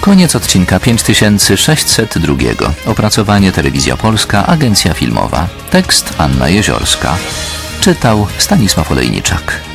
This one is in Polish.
Koniec odcinka 5602. Opracowanie Telewizja Polska, Agencja Filmowa. Tekst Anna Jeziorska. Czytał Stanisław Olejniczak.